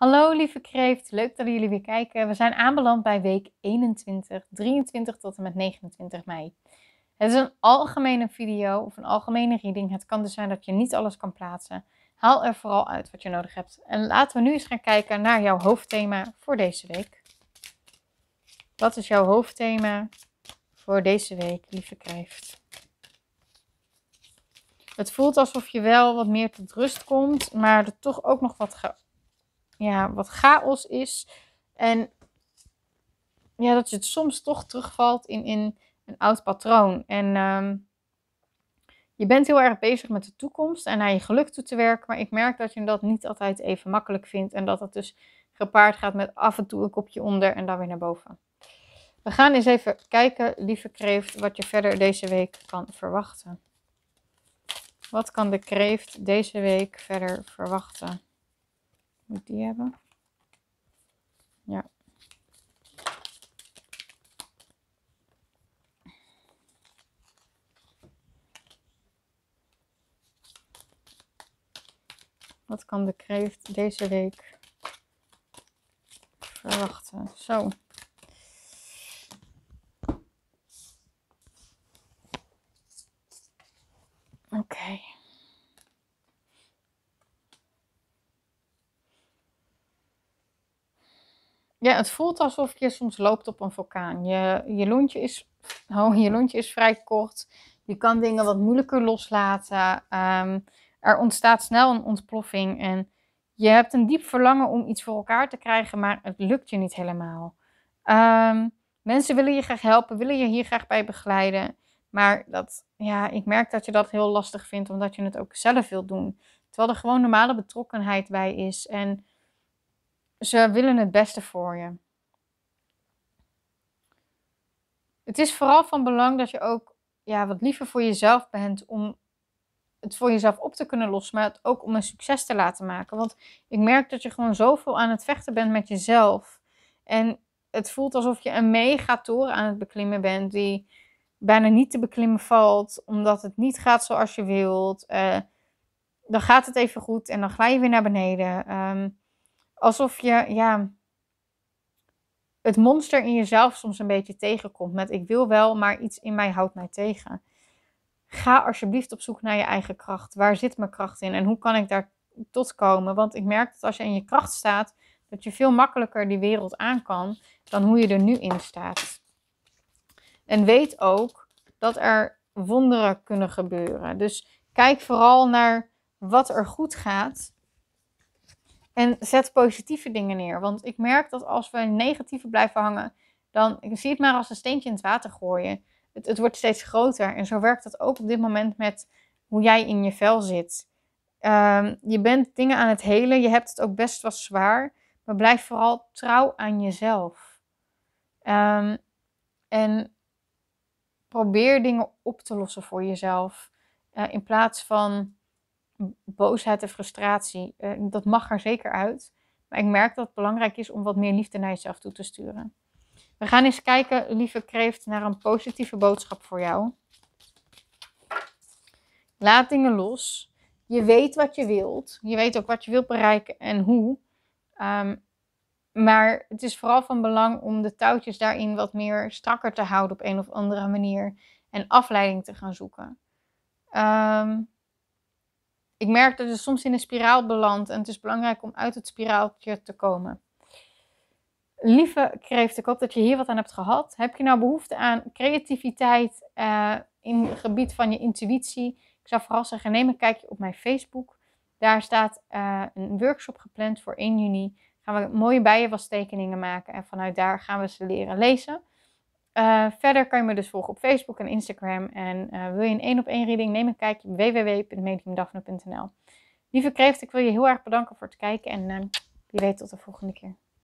Hallo lieve kreeft, leuk dat jullie weer kijken. We zijn aanbeland bij week 21, 23 tot en met 29 mei. Het is een algemene video of een algemene reading. Het kan dus zijn dat je niet alles kan plaatsen. Haal er vooral uit wat je nodig hebt. En laten we nu eens gaan kijken naar jouw hoofdthema voor deze week. Wat is jouw hoofdthema voor deze week, lieve kreeft? Het voelt alsof je wel wat meer tot rust komt, maar er toch ook nog wat ja, wat chaos is. En ja, dat je het soms toch terugvalt in, in een oud patroon. En ehm, je bent heel erg bezig met de toekomst en naar je geluk toe te werken. Maar ik merk dat je dat niet altijd even makkelijk vindt. En dat het dus gepaard gaat met af en toe een kopje onder en dan weer naar boven. We gaan eens even kijken, lieve kreeft, wat je verder deze week kan verwachten. Wat kan de kreeft deze week verder verwachten? Moet die hebben? Ja. Wat kan de kreeft deze week verwachten? Zo. Oké. Ja, het voelt alsof je soms loopt op een vulkaan. Je, je, lontje, is, oh, je lontje is vrij kort. Je kan dingen wat moeilijker loslaten. Ehm, er ontstaat snel een ontploffing. En je hebt een diep verlangen om iets voor elkaar te krijgen, maar het lukt je niet helemaal. Ehm, mensen willen je graag helpen, willen je hier graag bij begeleiden. Maar dat, ja, ik merk dat je dat heel lastig vindt, omdat je het ook zelf wilt doen. Terwijl er gewoon normale betrokkenheid bij is. En ze willen het beste voor je. Het is vooral van belang dat je ook ja, wat liever voor jezelf bent om het voor jezelf op te kunnen lossen, maar het ook om een succes te laten maken. Want ik merk dat je gewoon zoveel aan het vechten bent met jezelf. En het voelt alsof je een mega toren aan het beklimmen bent die bijna niet te beklimmen valt, omdat het niet gaat zoals je wilt. Uh, dan gaat het even goed en dan ga je weer naar beneden. Um, alsof je ja, het monster in jezelf soms een beetje tegenkomt. Met ik wil wel, maar iets in mij houdt mij tegen. Ga alsjeblieft op zoek naar je eigen kracht. Waar zit mijn kracht in en hoe kan ik daar tot komen? Want ik merk dat als je in je kracht staat, dat je veel makkelijker die wereld aan kan dan hoe je er nu in staat. En weet ook dat er wonderen kunnen gebeuren. Dus kijk vooral naar wat er goed gaat en zet positieve dingen neer. Want ik merk dat als we negatieve blijven hangen, dan ik zie het maar als een steentje in het water gooien. Het, het wordt steeds groter. En zo werkt dat ook op dit moment met hoe jij in je vel zit. Um, je bent dingen aan het helen. Je hebt het ook best wel zwaar. Maar blijf vooral trouw aan jezelf. Um, en probeer dingen op te lossen voor jezelf. Uh, in plaats van boosheid en frustratie, uh, dat mag er zeker uit. Maar ik merk dat het belangrijk is om wat meer liefde naar jezelf toe te sturen. We gaan eens kijken, lieve kreeft, naar een positieve boodschap voor jou. Laat dingen los. Je weet wat je wilt. Je weet ook wat je wilt bereiken en hoe. Um, maar het is vooral van belang om de touwtjes daarin wat meer strakker te houden op een of andere manier. En afleiding te gaan zoeken. Um, ik merk dat je soms in een spiraal belandt en het is belangrijk om uit het spiraaltje te komen. Lieve kreeft, ik hoop dat je hier wat aan hebt gehad. Heb je nou behoefte aan creativiteit uh, in het gebied van je intuïtie? Ik zou vooral zeggen, neem een kijkje op mijn Facebook. Daar staat uh, een workshop gepland voor 1 juni. Gaan we mooie bijenwastekeningen maken en vanuit daar gaan we ze leren lezen. Uh, verder kan je me dus volgen op Facebook en Instagram. En uh, wil je een één op één reading, neem een kijkje op. Lieve kreeft, ik wil je heel erg bedanken voor het kijken en uh, wie weet tot de volgende keer.